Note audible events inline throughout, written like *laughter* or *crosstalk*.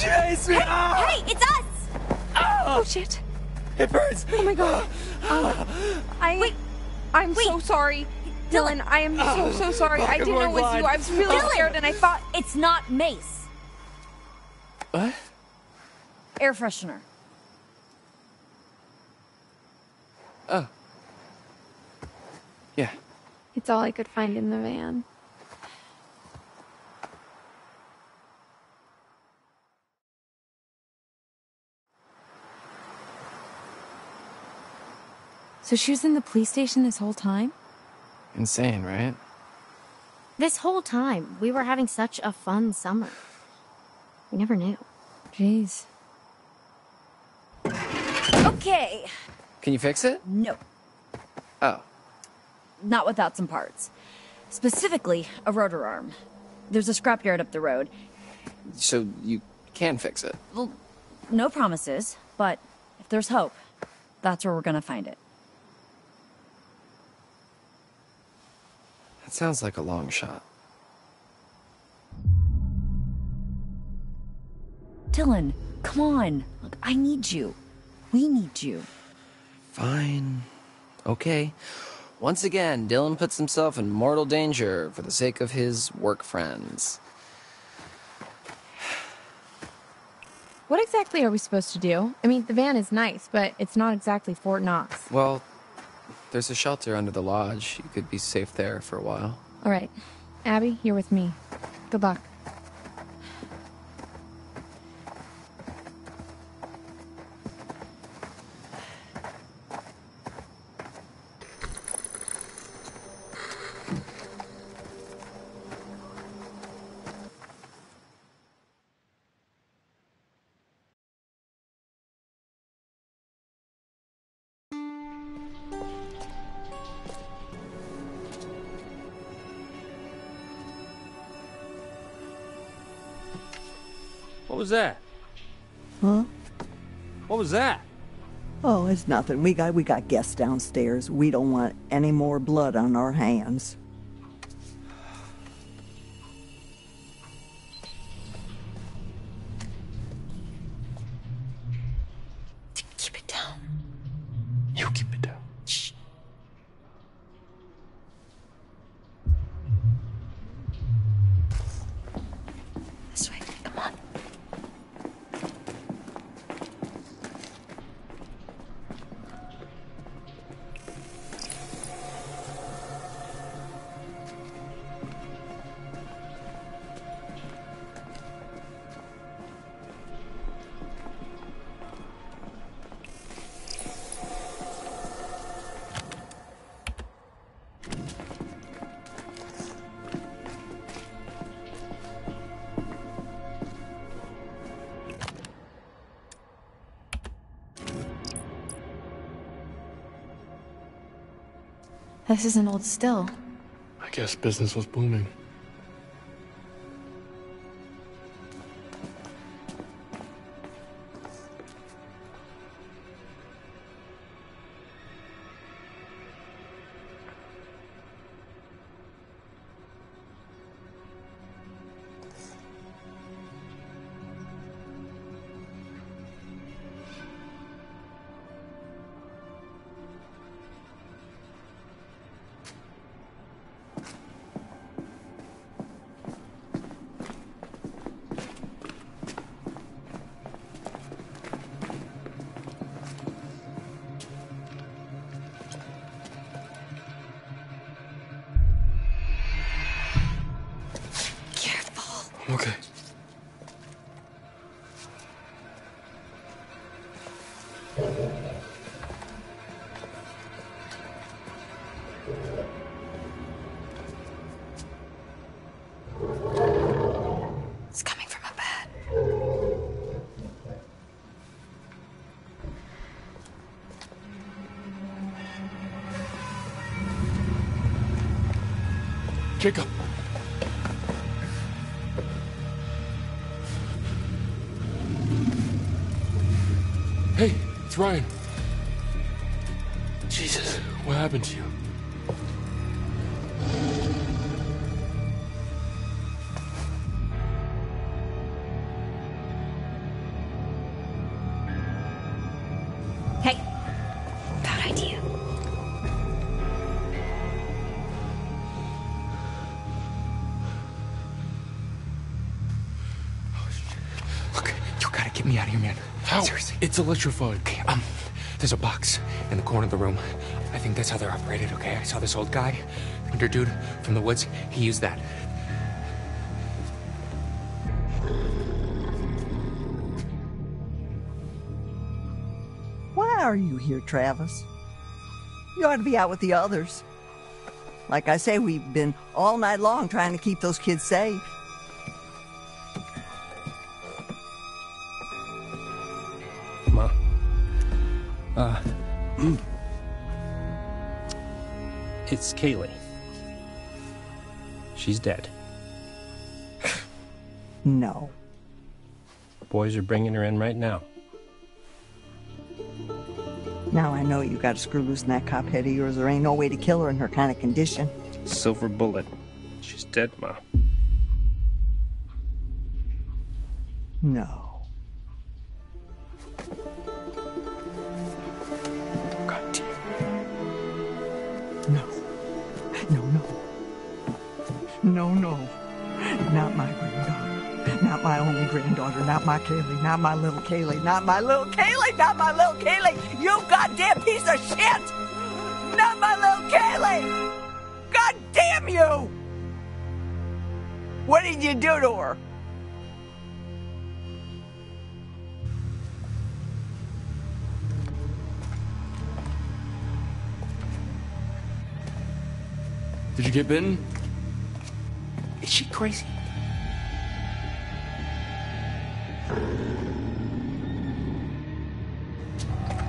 Chase me! Ah! Hey, it's us! Oh shit! It burns! Oh my god! Um, I Wait. I'm so sorry, Dylan. I am so so sorry. I I'm didn't know it was going you. I was really Dylan. scared, and I thought It's not mace. What? Air freshener. Oh. Yeah. it's all I could find in the van. So she was in the police station this whole time? Insane, right? This whole time, we were having such a fun summer. We never knew. Jeez. Okay. Can you fix it? No, Oh. not without some parts. Specifically, a rotor arm. There's a scrapyard up the road. So you can fix it. Well, no promises, but if there's hope, that's where we're gonna find it. That sounds like a long shot. Dylan, come on. Look, I need you. We need you. Fine. Okay. Once again, Dylan puts himself in mortal danger for the sake of his work friends. What exactly are we supposed to do? I mean, the van is nice, but it's not exactly Fort Knox. Well, there's a shelter under the lodge. You could be safe there for a while. All right, Abby, you're with me. Good luck. Was that? Huh? What was that? Oh, it's nothing. We got we got guests downstairs. We don't want any more blood on our hands. This is an old still. I guess business was booming. Okay. Hey, It's electrified. Okay, um, there's a box in the corner of the room. I think that's how they're operated, okay? I saw this old guy, under dude from the woods. He used that. Why are you here, Travis? You ought to be out with the others. Like I say, we've been all night long trying to keep those kids safe. Uh. *clears throat* It's Kaylee. She's dead. *laughs* No. Boys are bringing her in right now. Now I know you got to screw loose in that cop head of yours. There ain't no way to kill her in her kind of condition. Silver bullet. She's dead, Ma. No. Granddaughter. Not my Kaylee. Not my little Kaylee. Not my little Kaylee. Not my little Kaylee. You goddamn piece of shit! Not my little Kaylee! God damn you! What did you do to her? Did you get bitten? Is she crazy?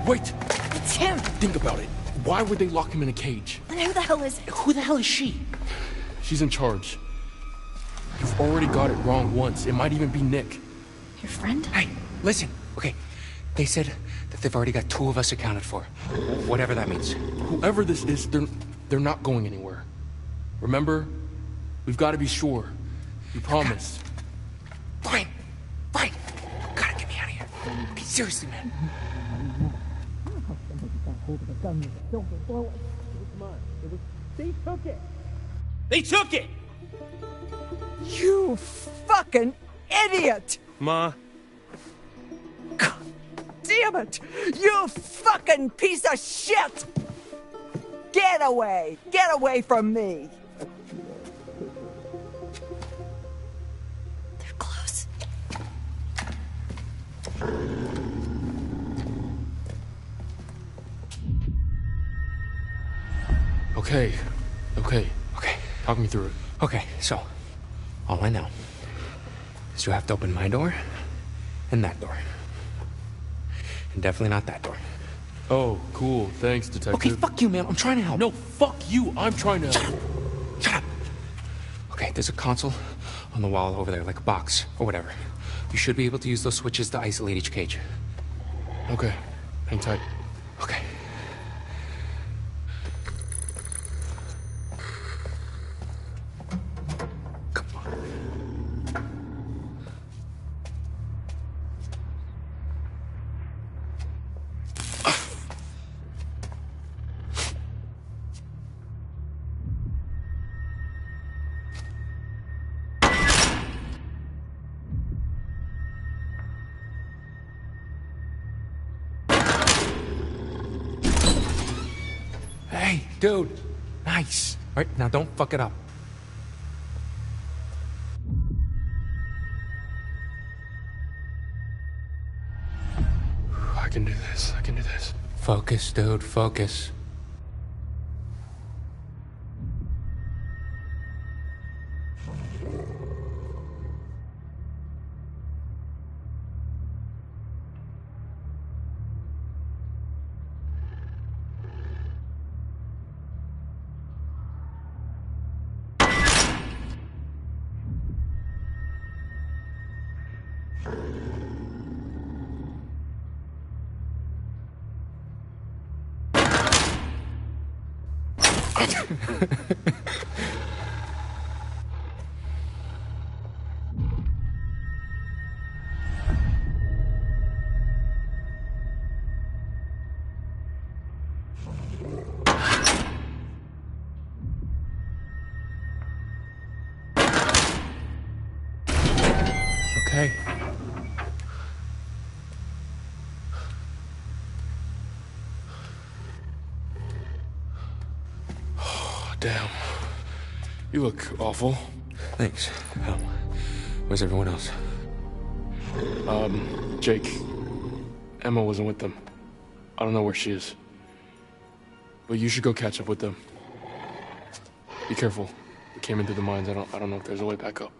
Wait! It's him. Think about it. Why would they lock him in a cage? And who the hell is? Who the hell is she? She's in charge. You've already got it wrong once. It might even be Nick. Your friend? Hey, listen. Okay, they said that they've already got two of us accounted for. Whatever that means. Whoever this is, they're they're not going anywhere. Remember? We've got to be sure. You promised. Fine. You gotta get me out of here. Okay, seriously, man. They took it! They took it. You fucking idiot! Ma. Damn it! You fucking piece of shit! Get away! Get away from me! Okay. Okay. Okay, Talk me through it. okay, so all I know is you have to open my door and that door. And definitely not that door. Oh, cool. Thanks, detective. Okay, fuck you, man. I'm trying to help. No, fuck you. I'm trying to. help. Shut up. Okay, there's a console on the wall over there, like a box or whatever. You should be able to use those switches to isolate each cage. Okay. Hang tight. Okay. Now don't fuck it up. I can do this. I can do this. Focus, dude, focus. Okay. Oh, damn. You look awful. Thanks. Um, where's everyone else? Um, Jake. Emma wasn't with them. I don't know where she is. But you should go catch up with them. Be careful. We came in through the mines. I don't I don't know if there's a way back up.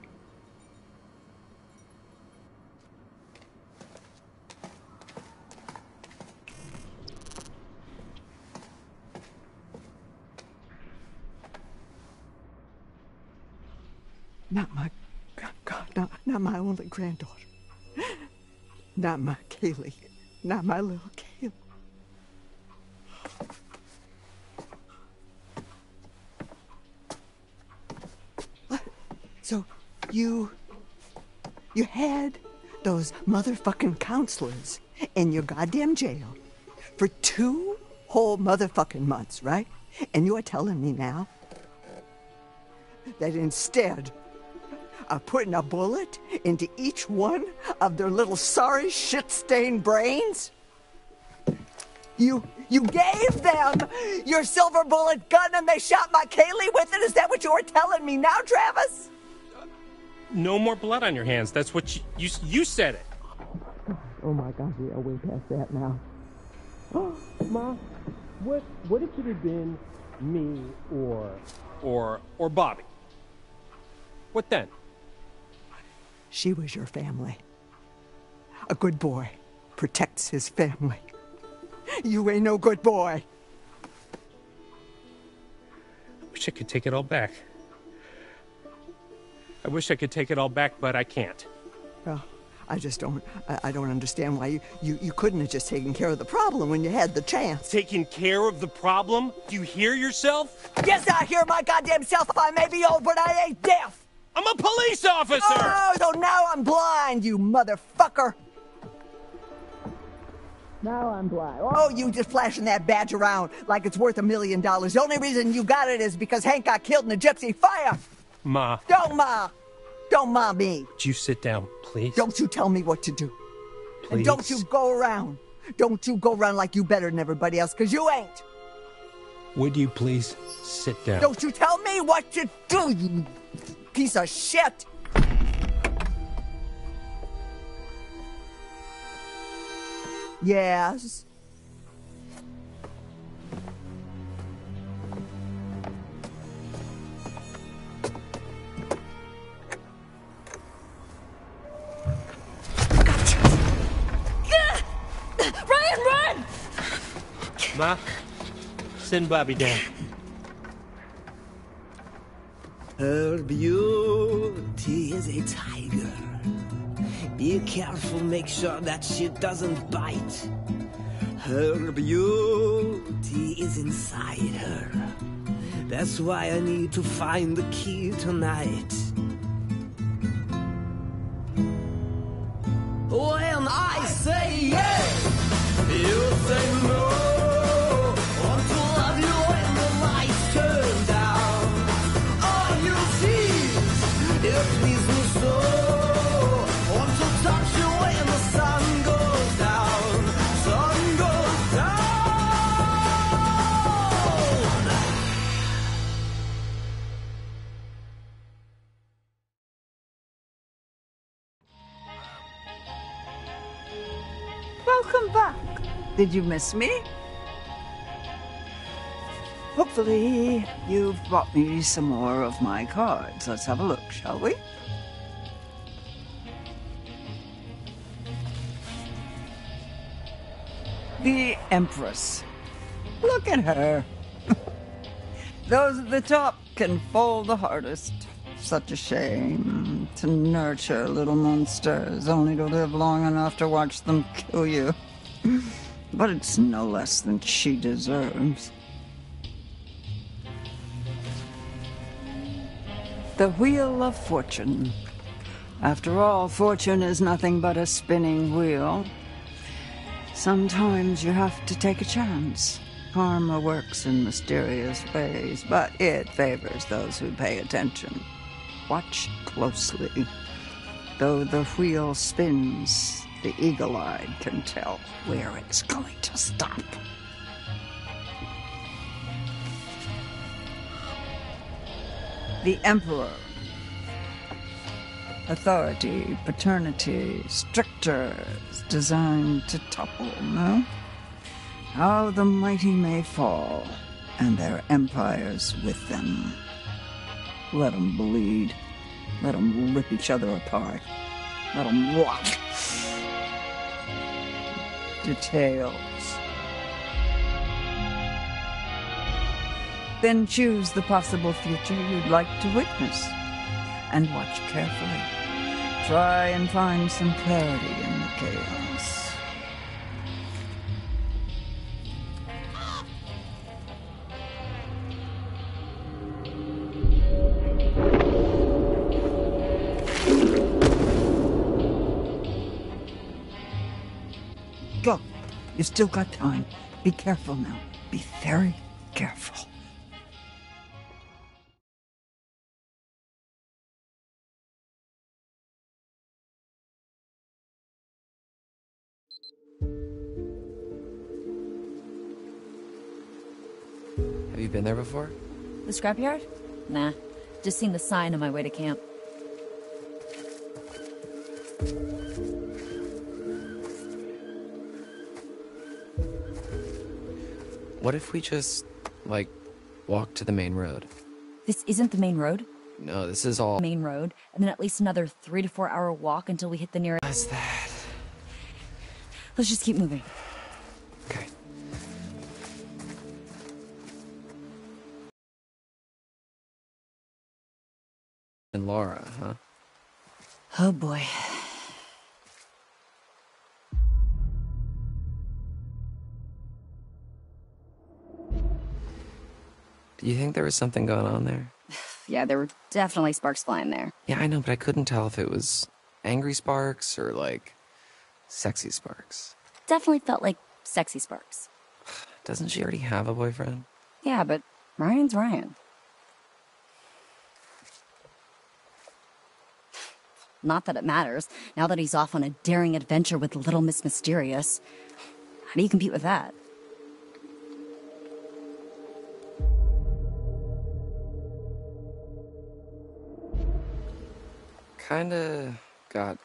Not my, God, God, not, not my only granddaughter. Not my Kaylee. Not my little Kaylee. So, you, you had those motherfucking counselors in your goddamn jail for two whole motherfucking months, right? And you're telling me now that instead of putting a bullet into each one of their little sorry shit-stained brains? You you gave them your silver bullet gun and they shot my Kaylee with it? Is that what you're telling me now, Travis? No more blood on your hands. That's what you you, you said it. Oh my God, we are way past that now. *gasps* Ma, what what if it had been me or or or Bobby? What then? She was your family. A good boy protects his family. You ain't no good boy. I wish I could take it all back. I wish I could take it all back, but I can't. Well, I just don't. I, I don't understand why you, you you couldn't have just taken care of the problem when you had the chance. Taking care of the problem? Do you hear yourself? Yes, I hear my goddamn self. I may be old, but I ain't deaf. I'm a police officer! Oh, so now I'm blind, you motherfucker. Now I'm blind. Oh, you just flashing that badge around like it's worth a million dollars. The only reason you got it is because Hank got killed in a gypsy fire. Ma, Don't ma. Don't ma me. would you sit down, please? Don't you tell me what to do. And Please. don't you go around. Don't you go around like you better than everybody else, because you ain't. Would you please sit down? Don't you tell me what to do, you piece of shit. Yes. Ryan, run! Ma, send Bobby down. Her beauty is a tiger. Be careful, make sure that she doesn't bite. Her beauty is inside her. That's why I need to find the key tonight. Did you miss me? Hopefully, you've brought me some more of my cards. Let's have a look, shall we? The Empress. Look at her. *laughs* Those at the top can fall the hardest. Such a shame to nurture little monsters only to live long enough to watch them kill you. *laughs* But it's no less than she deserves. The Wheel of Fortune. After all, fortune is nothing but a spinning wheel. Sometimes you have to take a chance. Karma works in mysterious ways, but it favors those who pay attention. Watch closely. Though the wheel spins, the eagle eyed can tell where it's going to stop. The Emperor. Authority, paternity, strictures designed to topple, no? How the mighty may fall, and their empires with them. Let 'em bleed. Let 'em rip each other apart. Let 'em walk. Details. Then choose the possible future you'd like to witness. And watch carefully. Try and find some clarity in the chaos. You still got time. Be careful now. Be very careful. Have you been there before? The scrapyard? Nah. Just seen the sign on my way to camp. What if we just, like, walk to the main road? This isn't the main road. No, this is all. Main road, and then at least another three to four hour walk until we hit the nearest. What's that? Let's just keep moving. Okay. And Laura, huh? Oh boy. You think there was something going on there? *sighs* Yeah, there were definitely sparks flying there. Yeah, I know, but I couldn't tell if it was angry sparks or like sexy sparks. Definitely felt like sexy sparks. *sighs* Doesn't she already have a boyfriend? Yeah, but Ryan's Ryan. *sighs* Not that it matters, now that he's off on a daring adventure with Little Miss Mysterious. How do you compete with that? Kinda got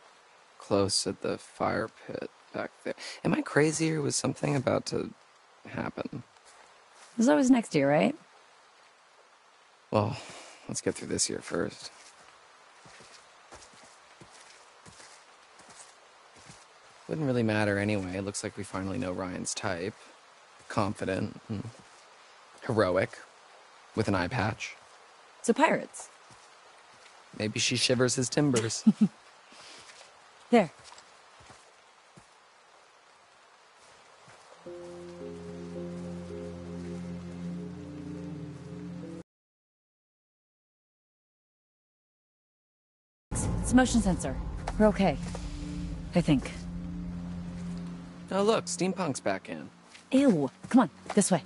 close at the fire pit back there. Am I crazy or was something about to happen? There's always next year, right? Well, let's get through this year first. Wouldn't really matter anyway. It looks like we finally know Ryan's type. Confident, and heroic, with an eye patch. So pirates. Maybe she shivers his timbers. *laughs* There. It's a motion sensor. We're okay. I think. oh, look, steampunk's back in. Ew. Come on, this way.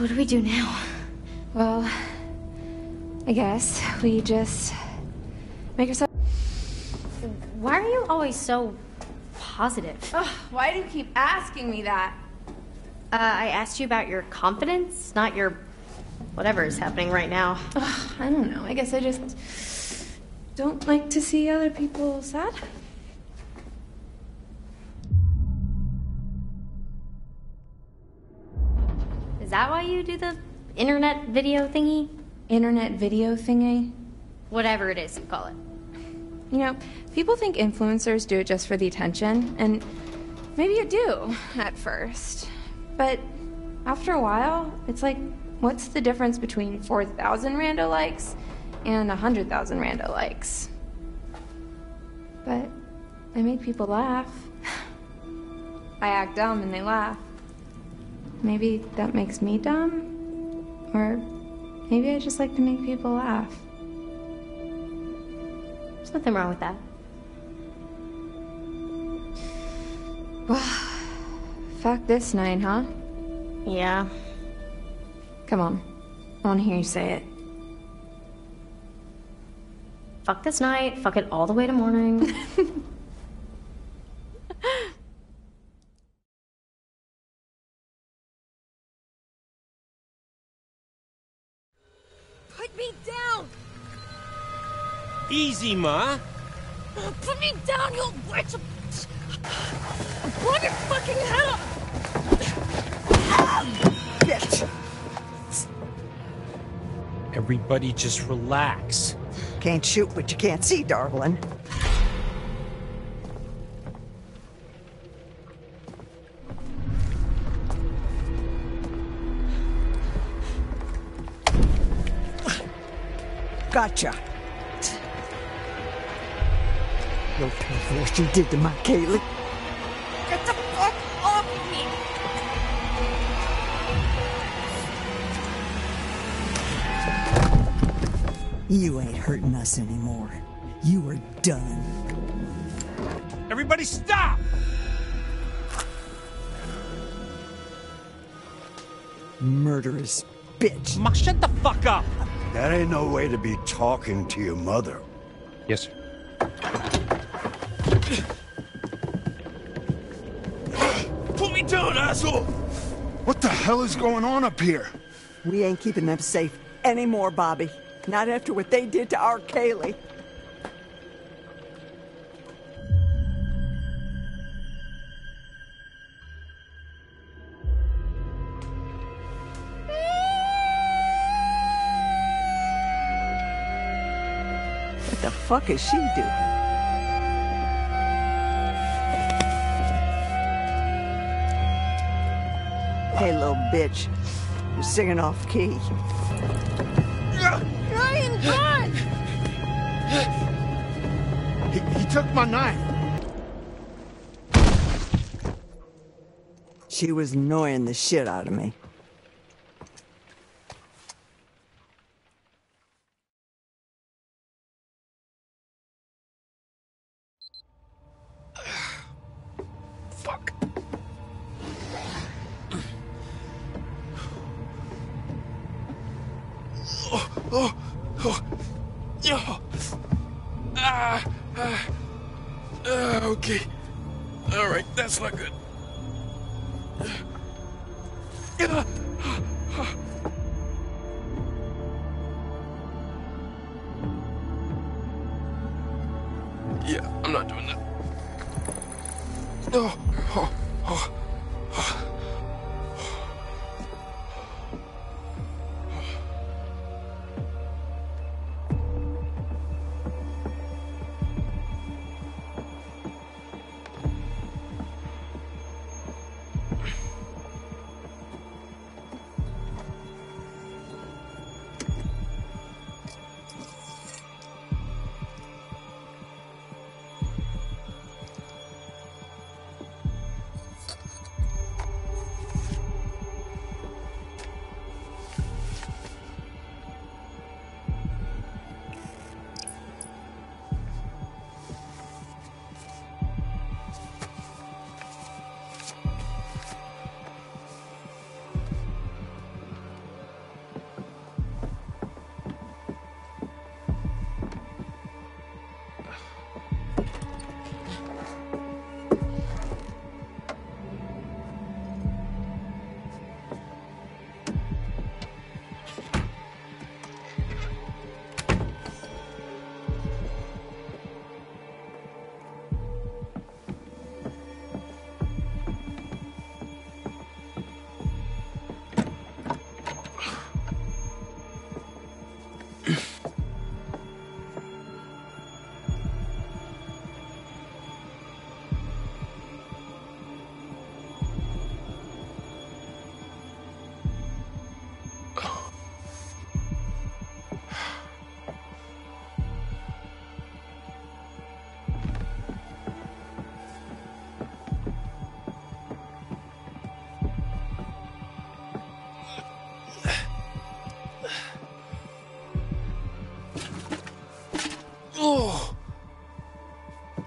So, what do we do now? Well, I guess we just make ourselves. Why are you always so positive? Ugh, why do you keep asking me that? Uh, I asked you about your confidence, not your whatever is happening right now. Ugh, I don't know. I guess I just don't like to see other people sad. Is that why you do the internet video thingy? Internet video thingy. Whatever it is you call it. You know, people think influencers do it just for the attention, and maybe you do at first. But after a while, it's like, what's the difference between 4,000 rando likes and 100,000 rando likes? But I make people laugh. *laughs* I act dumb and they laugh. Maybe that makes me dumb? Or maybe I just like to make people laugh. There's nothing wrong with that. *sighs* Fuck this night, huh? Yeah. Come on. I want to hear you say it. Fuck this night. Fuck it all the way to morning. *laughs* Easy, Ma. Put me down, you old witch! Blow your fucking head ah, off! Bitch! Everybody just relax. Can't shoot what you can't see, darling. Gotcha. You'll pay for what you did to my Kaylee. Get the fuck off me! You ain't hurting us anymore. You are done. Everybody stop! Murderous bitch. Ma, shut the fuck up! That ain't no way to be talking to your mother. Yes, sir. Asshole! What the hell is going on up here? We ain't keeping them safe anymore, Bobby. Not after what they did to our Kaylee. What the fuck is she doing? Hey, little bitch. You're singing off key. Ryan, run! He, he took my knife. She was annoying the shit out of me. Oh, oh, oh. Yo. Ah, ah. Ah, okay. All right, that's not good.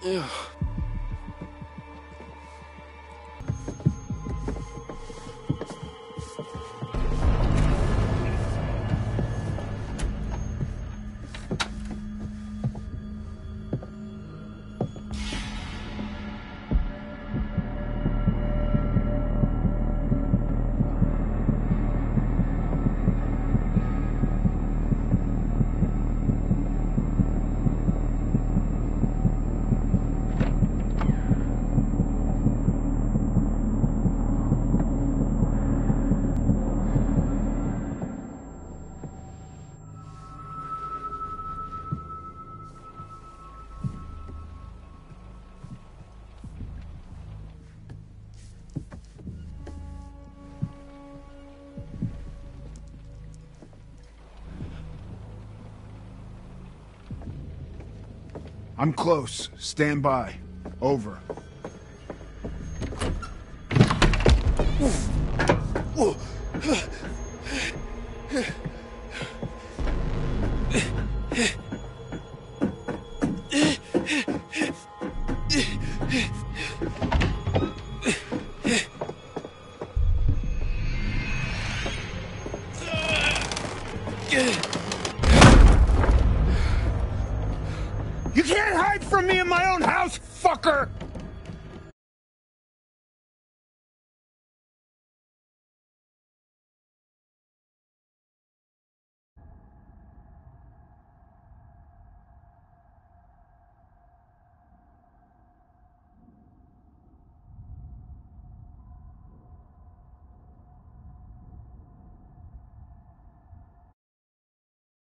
Ugh. I'm close. Stand by. Over. You